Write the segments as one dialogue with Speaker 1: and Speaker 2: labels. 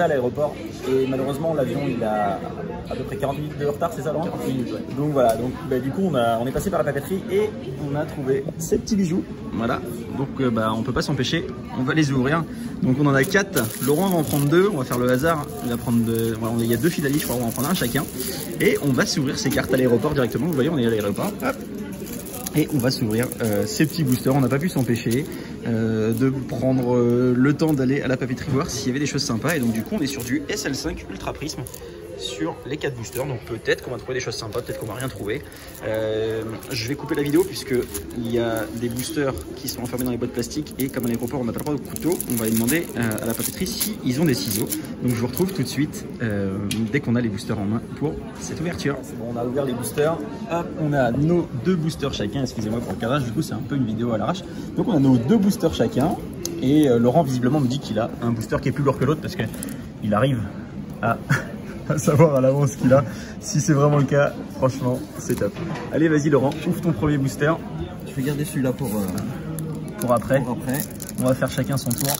Speaker 1: on déjà à l'aéroport et malheureusement, l'avion il a à peu près 40 minutes de retard, c'est ça, Laurent
Speaker 2: 40 minutes, ouais.
Speaker 1: Donc voilà, donc bah, du coup, on, a, on est passé par la papeterie et on a trouvé ces petits bijoux. Voilà, donc euh, bah, on peut pas s'empêcher, on va les ouvrir. Donc on en a quatre. Laurent va en prendre deux, on va faire le hasard. Il va prendre deux. Voilà, il y a deux fils je crois, on va en prendre un chacun. Et on va s'ouvrir ces cartes à l'aéroport directement. Vous voyez, on est à l'aéroport. Et on va s'ouvrir euh, ces petits boosters. On n'a pas pu s'empêcher euh, de prendre euh, le temps d'aller à la papeterie voir s'il y avait des choses sympas. Et donc du coup, on est sur du SL5 Ultra Prism sur les 4 boosters. Donc peut-être qu'on va trouver des choses sympas, peut-être qu'on va rien trouver. Euh, je vais couper la vidéo puisque il y a des boosters qui sont enfermés dans les boîtes plastiques et comme à l'aéroport on n'a pas le droit de couteau, on va aller demander euh, à la papeterie si ils ont des ciseaux. Donc je vous retrouve tout de suite euh, dès qu'on a les boosters en main pour cette ouverture. On a ouvert les boosters. Hop, on a nos deux boosters chacun. Excusez-moi pour le cadrage, du coup c'est un peu une vidéo à l'arrache. Donc on a nos deux boosters chacun. Et Laurent visiblement me dit qu'il a un booster qui est plus lourd que l'autre parce qu'il arrive à à savoir à l'avance qu'il a. Si c'est vraiment le cas, franchement, c'est top. Allez, vas-y Laurent, ouvre ton premier booster
Speaker 2: Je vais garder celui-là pour, euh,
Speaker 1: pour après.
Speaker 2: pour après.
Speaker 1: On va faire chacun son tour.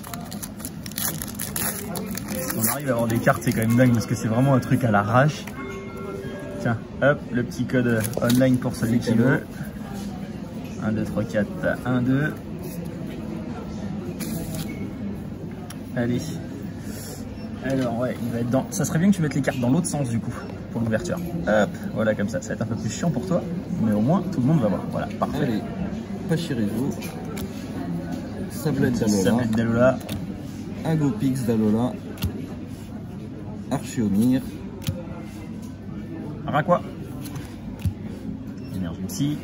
Speaker 1: Si on arrive à avoir des cartes, c'est quand même dingue parce que c'est vraiment un truc à l'arrache. Tiens, hop, le petit code online pour celui qui
Speaker 2: cadeau.
Speaker 1: veut. 1, 2, 3, 4, 1, 2. Allez. Alors ouais, il va être dans. Ça serait bien que tu mettes les cartes dans l'autre sens du coup, pour l'ouverture. Hop, voilà comme ça. Ça va être un peu plus chiant pour toi, mais au moins tout le monde va voir. Voilà, parfait.
Speaker 2: Allez, Pachirizo, Sablette d'Alola,
Speaker 1: Sablette d'Alola,
Speaker 2: Agopix d'Alola, Archionir,
Speaker 1: Raqua, Énergie Psy,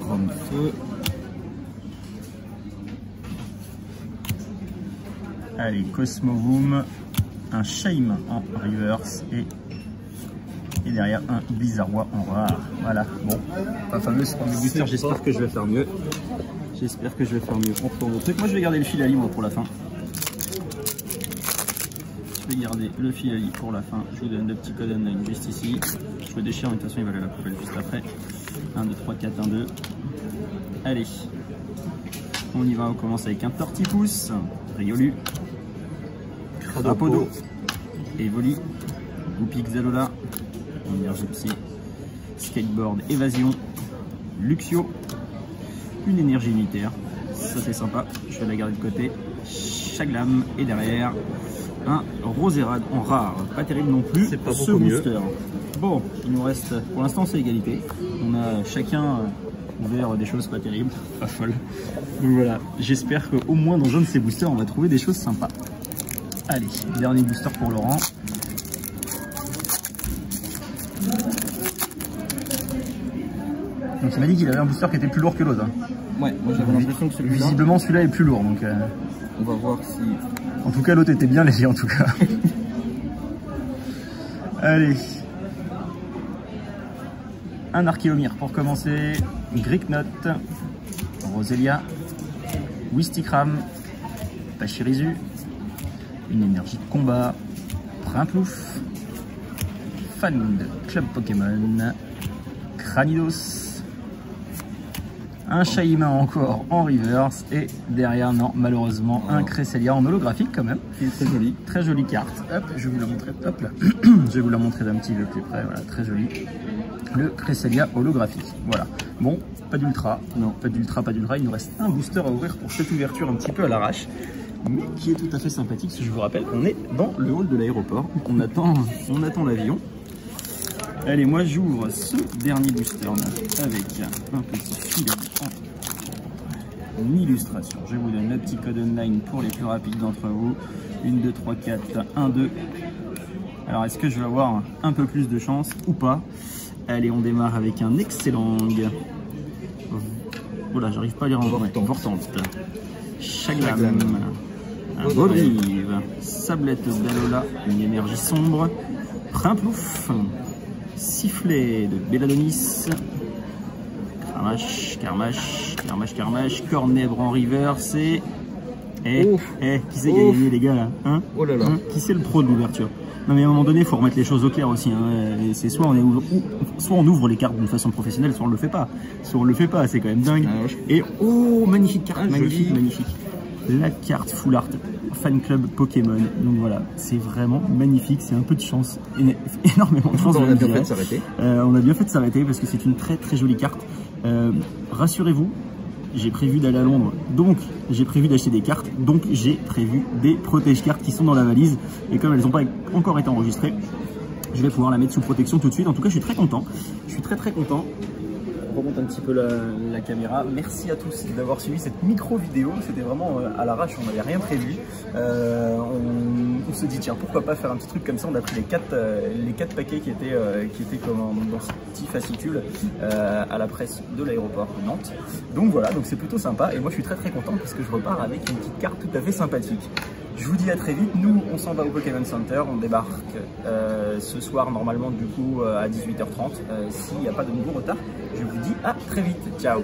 Speaker 2: Grand Feu,
Speaker 1: allez, Cosmovoom, un Shame en reverse et, et derrière un Bizarrois en rare. Voilà, bon, pas fameux ce premier booster, j'espère que je vais faire mieux. J'espère que je vais faire mieux. On retourne au truc. Moi je vais garder le fil à moi pour la fin. Je vais garder le fil à pour la fin. Je vous donne le petit code online juste ici. Je le déchire, mais de toute façon il va aller à la poubelle juste après. 1, 2, 3, 4, 1, 2. Allez. On y va, on commence avec un Tortipousse, Riolu, Rapodo, Evoli, Goupy Xalola, Énergie Psy, Skateboard Évasion, Luxio, une énergie unitaire, ça c'est sympa, je vais la garder de côté, Chaglam et derrière. Un Roserad en rare, pas terrible non plus,
Speaker 2: C'est pas
Speaker 1: ce
Speaker 2: mieux.
Speaker 1: booster. Bon, il nous reste, pour l'instant c'est égalité, on a chacun euh, ouvert des choses pas terribles, pas folles. Donc voilà, j'espère qu'au moins dans un de ces boosters on va trouver des choses sympas. Allez, dernier booster pour Laurent. Donc il m'a dit qu'il avait un booster qui était plus lourd que l'autre. hein.
Speaker 2: Ouais, moi j'avais l'impression que celui-là,
Speaker 1: Visiblement celui-là est plus lourd donc. euh,
Speaker 2: on va voir si...
Speaker 1: En tout cas l'autre était bien léger en tout cas. Allez. Un Archéomir pour commencer. Gricknot. Roselia. Wistikram. Pachirisu. Une énergie de combat. Primplouf. Fan de Club Pokémon. Cranidos. Un Shaima encore en reverse. Et derrière, non, malheureusement, un Cresselia en holographique quand même.
Speaker 2: très joli.
Speaker 1: Très jolie carte. Hop, je vais vous la montrer. Hop là. je vais vous la montrer d'un petit peu plus près. Voilà, très jolie. Le Cresselia holographique. Voilà. Bon, pas d'ultra. Non, pas d'ultra, pas d'ultra. Il nous reste un booster à ouvrir pour cette ouverture un petit peu à l'arrache. Mais qui est tout à fait sympathique. que Je vous rappelle, on est dans le hall de l'aéroport. On attend, on attend l'avion. Allez, moi j'ouvre ce dernier booster avec un petit filet en une illustration. Je vous donne le petit code online pour les plus rapides d'entre vous. 1, 2, 3, 4, 1, 2. Alors, est-ce que je vais avoir un peu plus de chance ou pas? Allez, on démarre avec un excellent. Voilà, j'arrive pas à lire en vrai. Vortante. Chaglam. Un Baudrive. Sablette d'Alola. Une énergie sombre. Primplouf. Sifflet de Belladonis. Carmache, Carmache, Carmache, Carmache, Cornèbre en reverse et... Eh, eh, qui c'est qui a gagné les gars là hein
Speaker 2: Oh là là.
Speaker 1: Hein Qui c'est le pro de l'ouverture Non mais à un moment donné, il faut remettre les choses au clair aussi. Hein. C'est soit on est ouvre- ou- soit on ouvre les cartes d'une façon professionnelle, soit on le fait pas. Soit on le fait pas, c'est quand même dingue.
Speaker 2: Ah.
Speaker 1: Et oh, magnifique carte,
Speaker 2: Ah,
Speaker 1: magnifique,
Speaker 2: joli.
Speaker 1: magnifique. La carte Full Art Fan Club Pokémon. Donc voilà, c'est vraiment magnifique, c'est un peu de chance, énormément de chance.
Speaker 2: On a bien fait de s'arrêter.
Speaker 1: Euh, on a bien fait de s'arrêter parce que c'est une très très jolie carte. Euh, rassurez-vous, j'ai prévu d'aller à Londres, donc j'ai prévu d'acheter des cartes, donc j'ai prévu des protège cartes qui sont dans la valise. Et comme elles n'ont pas encore été enregistrées, je vais pouvoir la mettre sous protection tout de suite. En tout cas, je suis très content. Je suis très très content remonte un petit peu la, caméra. Merci à tous d'avoir suivi cette micro vidéo. C'était vraiment euh, à l'arrache, on n'avait rien prévu. Euh, on, se dit tiens pourquoi pas faire un petit truc comme ça? On a pris les quatre, euh, les quatre paquets qui étaient, qui étaient comme dans ce petit fascicule à la presse de l'aéroport de Nantes. Donc voilà, donc c'est plutôt sympa. Et moi je suis très très content parce que je repars avec une petite carte tout à fait sympathique. Je vous dis à très vite. Nous, on s'en va au Pokémon Center. On débarque ce soir, normalement, du coup, à 18h30. Euh, s'il n'y a pas de nouveau retard, je vous dis à très vite. Ciao